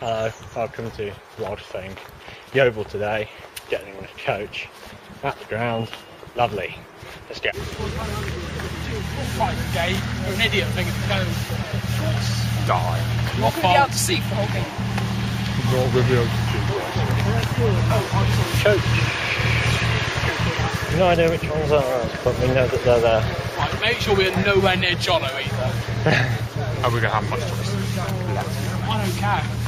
Uh, Hello, welcome to Vlog Thing. Yeovil today, getting on a coach at the ground. Lovely. Let's go. Right, gay. You're an idiot thinking to go. Die. Not Be out to sea for the whole game. Not with the Coach. No idea which ones are but we know that they're there. Right, make sure we're nowhere near Jono either. Are we going to have much choice? I don't care.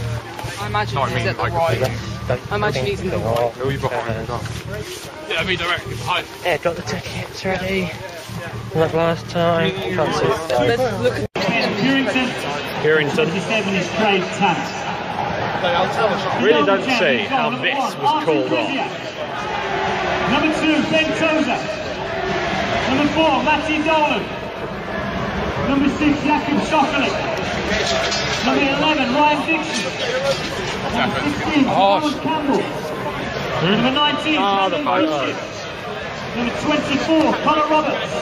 I imagine No, I he's mean, at the like, right. Don't I imagine he's in the right. are. Who are you behind? Uh, Yeah, me directly behind. Yeah, got the tickets ready. Like last time. Can't see it though. Let's look at Purington, Purington. 57 is Craig Tass. Really don't see how this was called off. Number two, Ben Tozer. Number four, Matty Dolan. Number six, Jakub Sokolik. Number 11, Ryan Dickson. Number 16, Howard Campbell. Number 19, Ah, the Shannon photo. Bushy. Number 24, Connor Roberts.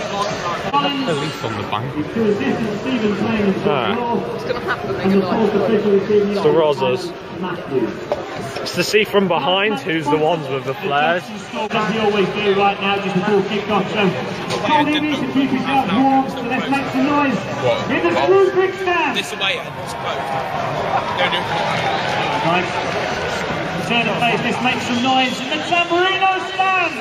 Collins. Police on the bank. Two assistants, Stephen Payne and Ah. John going to happen. They're And going the to fourth like. official this evening, It's the Rozzers. Matthews. It's to see from behind who's the ones with the flares. As we always do right now, just before kick-off. So, Cole Davies to keep yourself warm, so let's make some noise. What? In the Screwfix stand. This away and it's closed. Don't do it. Right. Turn the face, let's make some noise in the Tamburino stand.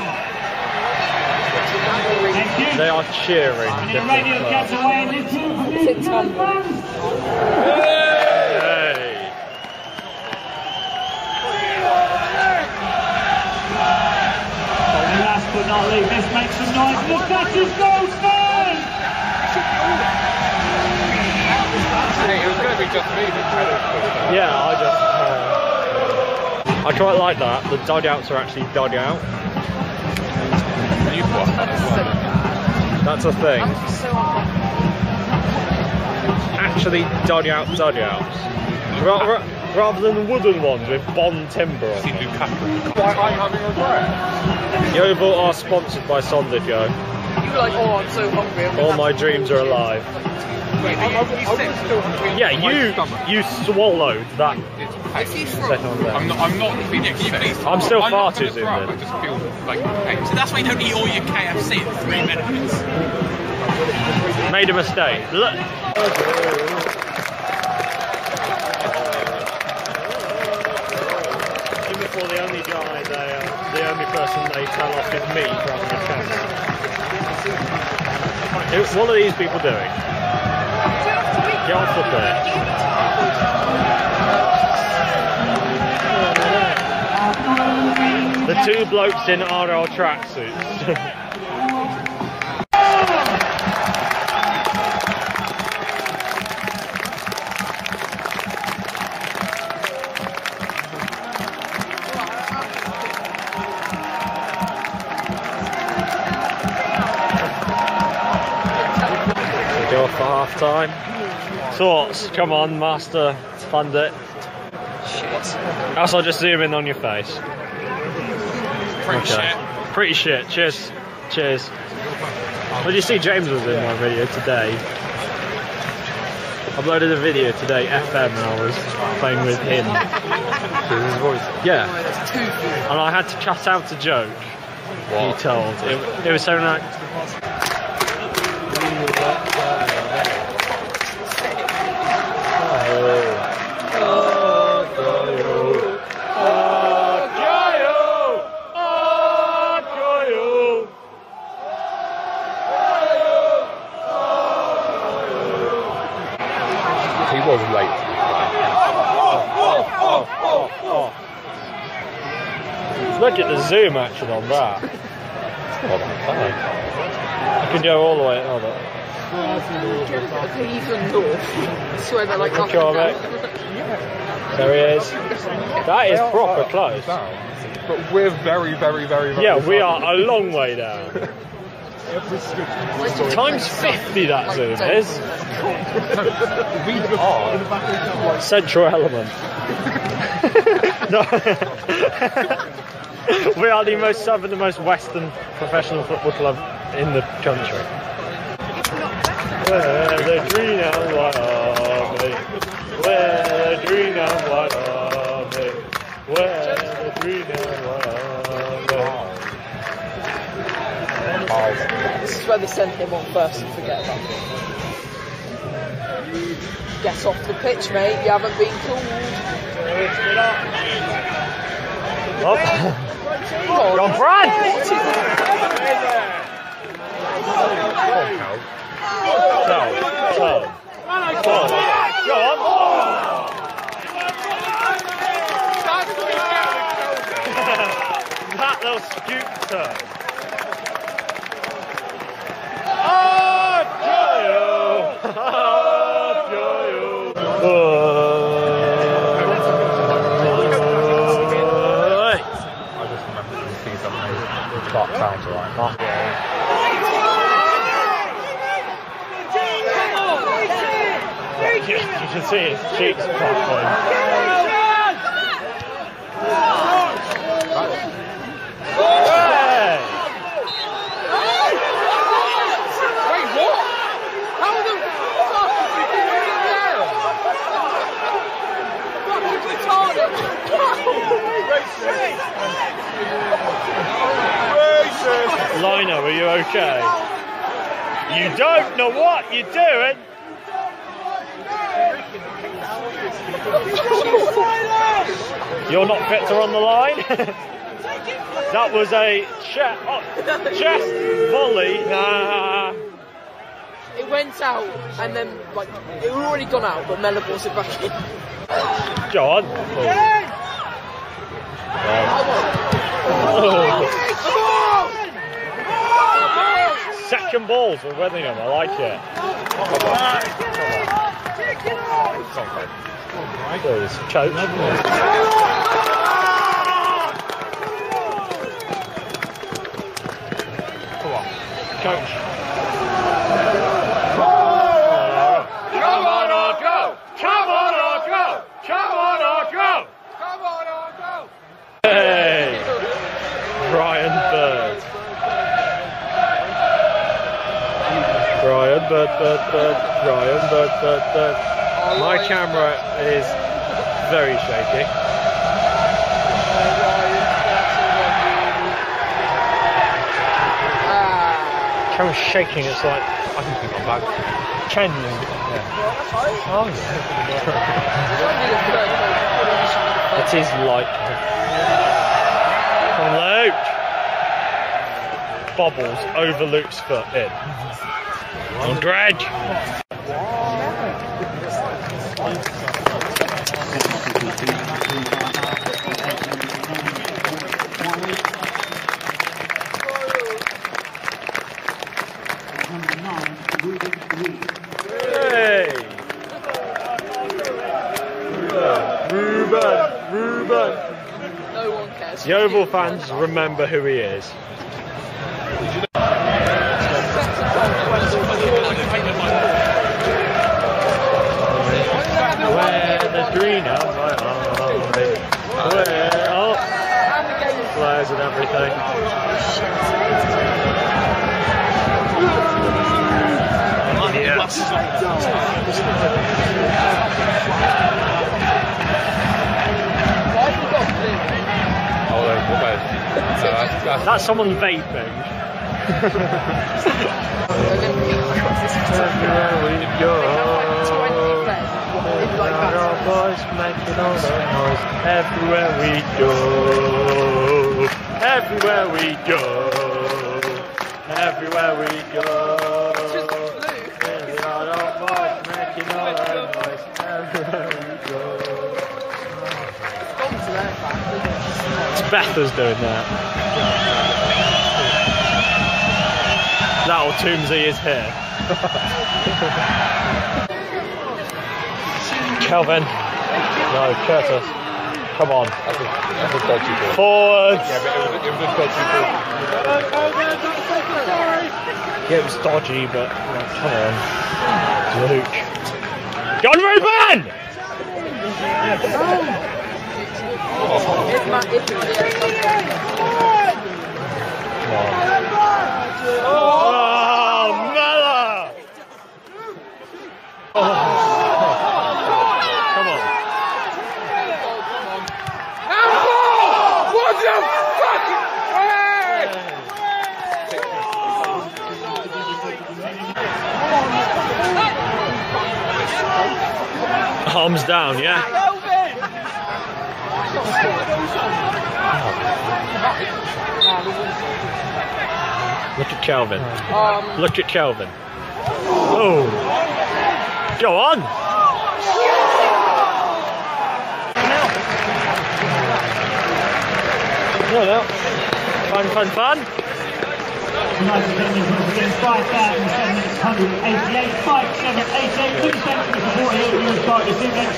Thank you. They are cheering. And the radio gets away in this room for these fans. Hey. And last not let's make some noise. It was going to be just me. Yeah, I just. Uh, I quite like that. The dugouts are actually dug out. That's a thing. Actually, dug out ra- rather than the wooden ones with Bond timber on. See Lukaku. I'm having a. Yeovil are sponsored by Sondigo. You were like, oh, I'm so hungry. I'm All my dreams are alive. Wait, I'm, I'm, I'm still hungry. Yeah, you you swallowed that It's to- pain. If you second throw, there. I'm not. I'm not. I'm still I'm far too gonna zoomed in. I just feel like pain. So that's why you don't eat all your KFC in three minutes. Made a mistake. Look. Guy, they, uh, the only person they tell off is me having a camera. Who- What are these people doing? Get off the pitch. The two blokes in RL tracksuits. half time. Thoughts? Come on, Master Pundit. shit. Else I'll just zoom in on your face. Pretty Okay. shit. Pretty shit. Cheers. Cheers. Did you see James was in my video today? I uploaded a video today, FM, and I was playing with him. His voice. Yeah. That's too good. And I had to cut out a joke he told. It, it was so like, zoom action on that. Hold on. I can go all the way. Hold on. Okay, even north. I swear they're like up Good mate. down. There he is. That is proper close. But we're very, very, very, very. Yeah, we are a long way down. Times 50 that zoom is. We are. Central element. no. we are the most southern, the most western professional football club in the country. We're the green and. We're the green and white army. Where the Drina run. This is where they sent him on first and forget about it. Get off the pitch, mate. You haven't been called. Oh! Toe, toe, toe. Go on. that little scoop. Oh, Joyo! Oh, Joyo! Oi. I just remember some things that made Clark sounds alright. You, you can see his cheeks retarded. Lino, are you okay? You don't know what you're doing. You're not fit to run the line. that was a chest, oh, chest volley. Nah. It went out and then, like, it had already gone out, but Mellor brought it back in. Go on. Oh. Second balls for Weathingham. I like it. There's choke. Come on, coach. Come on, or go! Come on! Come on! Come on! Hey, Brian Bird. Brian Bird, Bird, Bird, Brian Bird, Bird, Bird. My camera is very shaky. Ah. Camera's shaking. It's like I can think I'm back. Channeling. Yeah. Oh yeah. It is like. Luke. Bobbles over Luke's foot in. On dredge. Hey! Reuben! Reuben! No one cares. Yeovil fans remember who he is. Where the green are my army. Where flags and everything. Yes. Oh, no, what about uh, that's, That's someone vaping. Everywhere we go. Our boys making all the noise. Everywhere we go. Everywhere we go. Everywhere we go. Our boys making all the noise. Everywhere we go. It's Betha's doing that. That or Toomsy is here. Kelvin. No, Curtis. Come on. that's a dodgy ball. Forwards. Yeah, but it was, it was a dodgy ball. Yeah, it was dodgy, but come on. Luke. Go on, Reuben! Ma- Come. Oh, Mellor! Oh. Come on. Bombs down, yeah? Look at Kelvin. Um, Look at Kelvin. Oh. Go on. No, no. Fun, fun, fun. Tonight's attendance once again 5,788, 5,788. Many thanks for the support here at Huish Park this evening.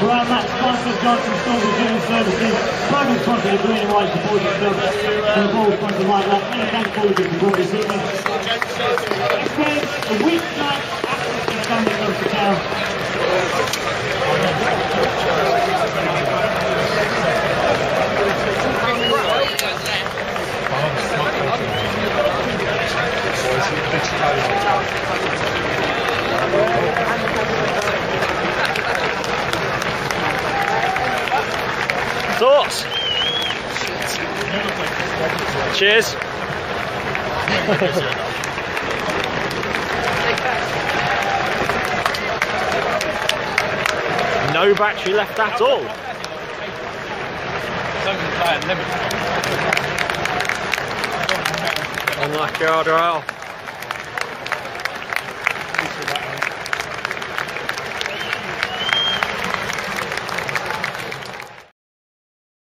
For our match sponsor, Johnson Stores and General Services, program sponsor, the Green and White Supporters Club, and the ball sponsor, Mike Lack. Many thanks for all of your support this evening. Next game, a weeknight Accrington Stanley comes to town. Thoughts? Cheers. no battery left at all. Unlucky Arderell.